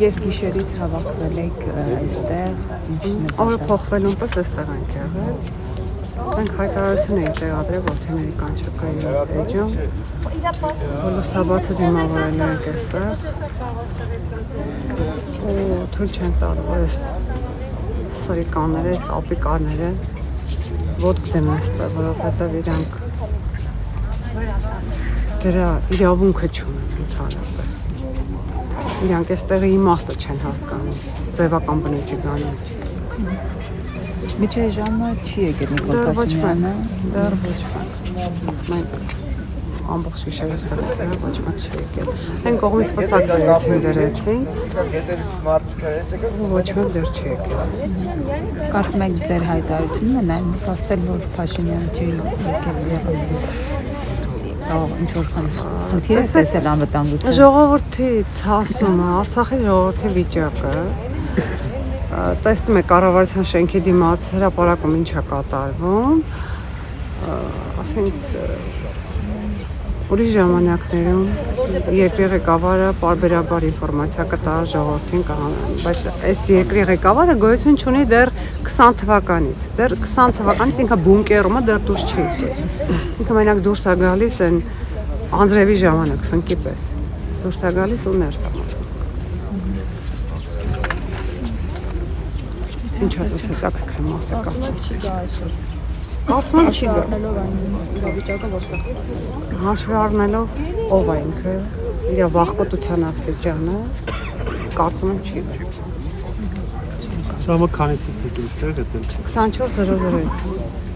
Կես գիշերից հավաքվել եք այստեղ, ինչ Օրը փոխվելուն պես այստեղ ենք եղել։ Մենք հայտարարություն էինք տեղադրել որդիների կանչակայի էջում։ Բոլոսաբացը դիմավորել ենք այստեղ։ Ու թույլ չեն տալու այս սրիկանները, այս ապիկաները ոդկ դեն այստեղ, որովհետև իրանք դրա իրավունքը չունեն ընդհանրապես։ Իրանք այստեղի իմաստը չեն հասկանում ձևական բնույթի Միջի ժամը չի եկել Նիկոլ Փաշինյանը։ դեռ ոչ ոք։ Մենք ամբողջ գիշերը եղել, ոչ ոք չի եկել։ Այն կողմից պսակ դրեցին, դրեցին, ոչ ոք դեռ չի եկել։ Կարծում եք ձեր հայտարարությունն է նայում փաստել, որ Փաշինյանը չի եկել եղել։ Կարող ինչ որ խնդիր է տեսել անվտանգություն։ Ժողովրդի ցասումը, Արցախի ժողովրդի վիճակը տեսնում եք կառավարության շենքի դիմաց հրապարակում ինչա կատարվում, ասենք ուրիշ ժամանակներում երկրի ղեկավարը parberabar ինֆորմացիա կտա ժողովրդին կան, բայց այս երկրի ղեկավարը գոյություն ունի դեռ 20 թվականից։ Դեռ 20 թվականից ինքը բունկերում է, դեռ դուրս չի եկել։ Ինքը մենակ դուրս է գալիս են Անդրեվի ժամանակ սնկի պես։ Դուրս է գալիս ու ներս է մտնում։ Ինչ ասես հետաքրքիր մաս է Կարծում եմ չի գա։ Առնելով այն իրավիճակը, որ ստեղծված է։ Հաշվի առնելով ով է ինքը, իր վախկոտության աստիճանը, կարծում եմ չի գա։ Ժամը քանիսից եք այստեղ հետել։ 24:00